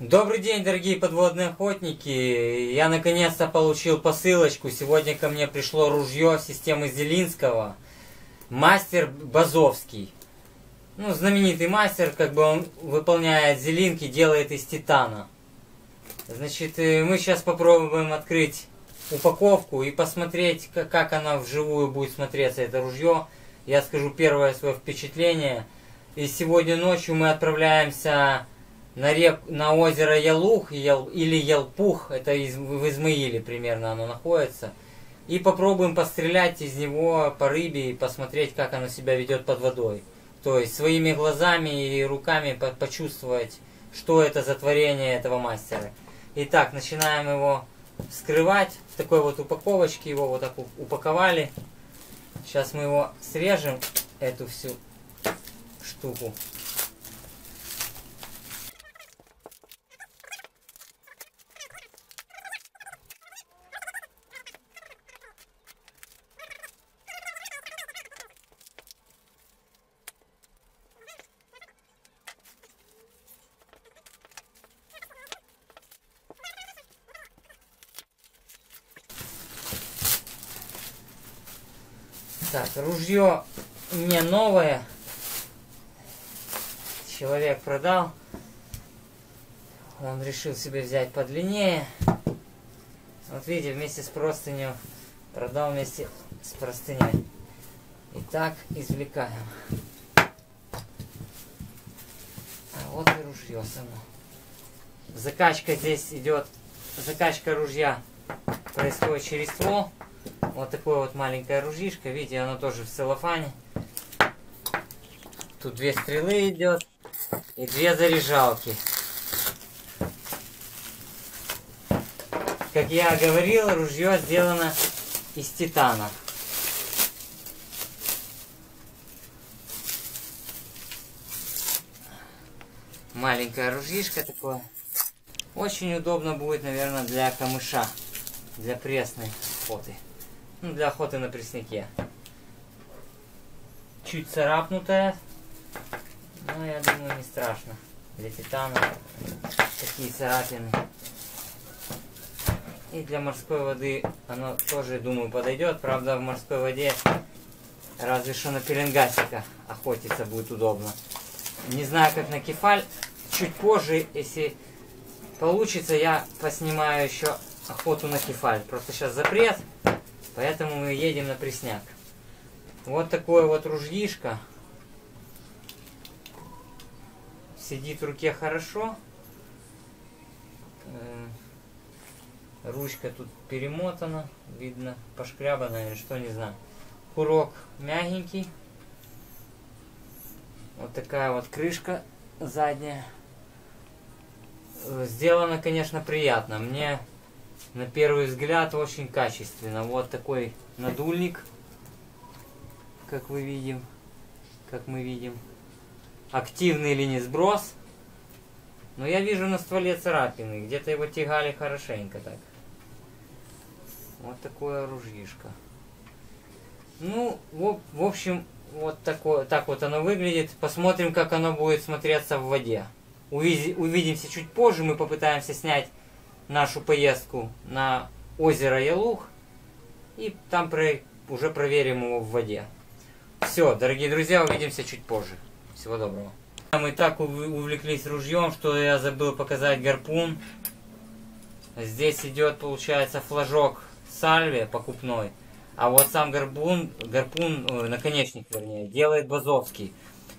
Добрый день, дорогие подводные охотники! Я наконец-то получил посылочку. Сегодня ко мне пришло ружье системы Зелинского. Мастер Базовский. Ну, знаменитый мастер, как бы он выполняет зелинки, делает из титана. Значит, э, мы сейчас попробуем открыть упаковку и посмотреть, как она вживую будет смотреться, это ружье. Я скажу первое свое впечатление. И сегодня ночью мы отправляемся на, рек, на озеро Ялух или Ялпух, это из, в Измаиле примерно оно находится. И попробуем пострелять из него по рыбе и посмотреть, как оно себя ведет под водой. То есть своими глазами и руками по почувствовать, что это за творение этого мастера. Итак, начинаем его вскрывать. В такой вот упаковочке его вот так упаковали. Сейчас мы его срежем, эту всю штуку. Так, ружье не новое. Человек продал. Он решил себе взять подлиннее. Вот видите, вместе с простынью продал вместе с простыней. Итак, извлекаем. А вот и ружье само. Закачка здесь идет, закачка ружья происходит через ствол. Вот такое вот маленькое ружишко. Видите, оно тоже в целлофане. Тут две стрелы идет и две заряжалки. Как я говорил, ружье сделано из титана. Маленькое ружишко такое. Очень удобно будет, наверное, для камыша, для пресной охоты. Ну, для охоты на пресняке. Чуть царапнутая. Но я думаю, не страшно. Для титана такие царапины. И для морской воды оно тоже, думаю, подойдет. Правда, в морской воде разве что на пеленгасика охотиться будет удобно. Не знаю, как на кефаль. Чуть позже, если получится, я поснимаю еще охоту на кефаль. Просто сейчас запрет. Поэтому мы едем на Пресняк. Вот такое вот ружьишко. Сидит в руке хорошо. Э, ручка тут перемотана. Видно, пошкрябана или что, не знаю. Курок мягенький. Вот такая вот крышка задняя. Э, сделано, конечно, приятно. Мне на первый взгляд очень качественно. Вот такой надульник, как вы видим, как мы видим. Активный или не сброс. Но я вижу на стволе царапины. Где-то его тягали хорошенько так. Вот такое оружишко. Ну, в, в общем, вот такое, так вот оно выглядит. Посмотрим, как оно будет смотреться в воде. увидимся чуть позже. Мы попытаемся снять нашу поездку на озеро Ялух. И там про, уже проверим его в воде. Все, дорогие друзья, увидимся чуть позже. Всего доброго. Мы так увлеклись ружьем, что я забыл показать гарпун. Здесь идет, получается, флажок сальве покупной. А вот сам гарпун, гарпун, э, наконечник вернее, делает Базовский.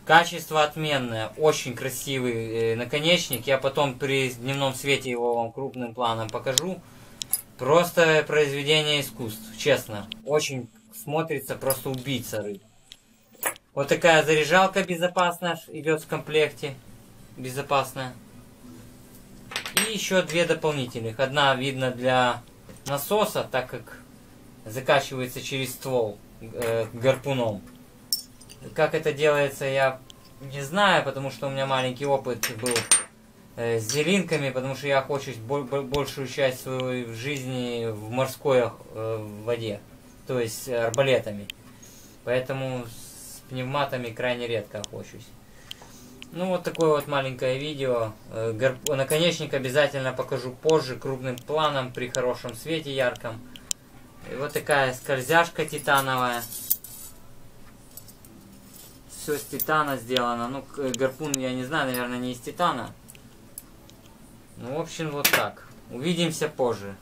Качество отменное, очень красивый э, наконечник. Я потом при дневном свете его вам крупным планом покажу. Просто произведение искусств, честно. Очень смотрится просто убийца рыб. Вот такая заряжалка безопасная идет в комплекте. Безопасная. И еще две дополнительных. Одна видно для насоса, так как закачивается через ствол э, гарпуном. Как это делается, я не знаю, потому что у меня маленький опыт был э, с зелинками, потому что я охочусь большую часть своей жизни в морской э, воде, то есть арбалетами. Поэтому с пневматами крайне редко охочусь. Ну вот такое вот маленькое видео. Э, Наконечник обязательно покажу позже крупным планом при хорошем свете ярком. И вот такая скользяшка титановая. Все с титана сделано. Ну, к- гарпун, я не знаю, наверное, не из титана. Ну, в общем, вот так. Увидимся позже.